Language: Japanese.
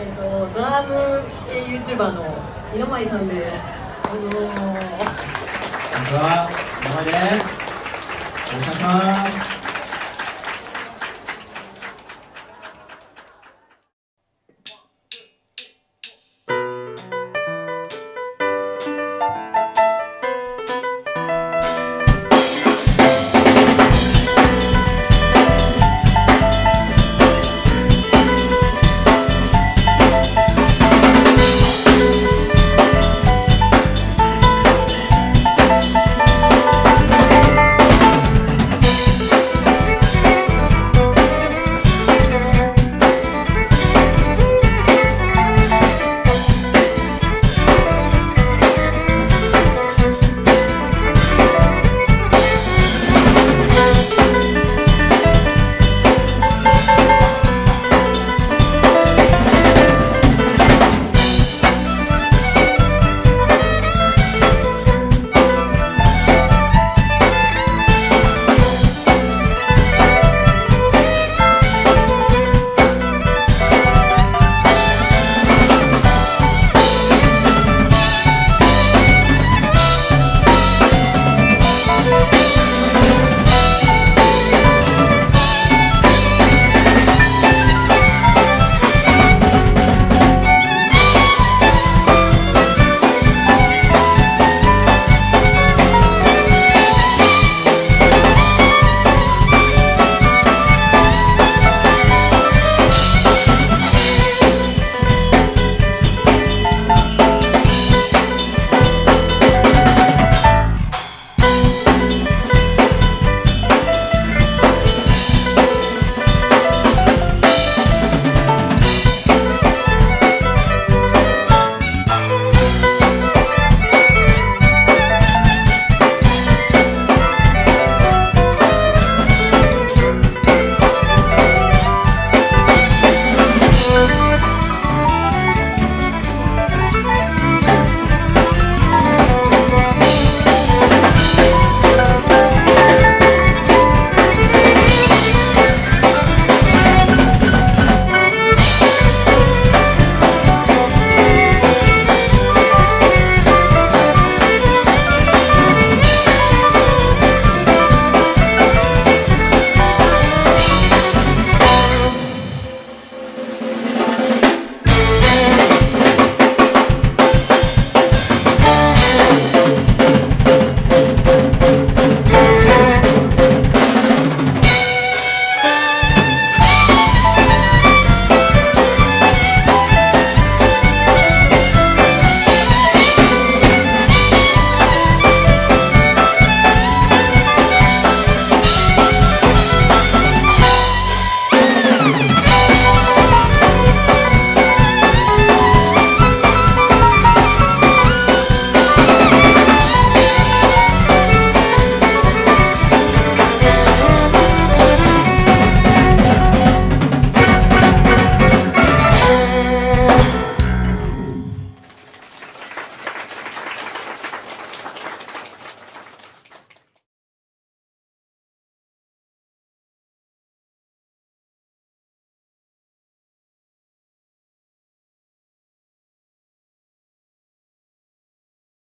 えー、とドラム系 YouTuber の井上さんです。あのー、こんにちは。井上ですお願いします。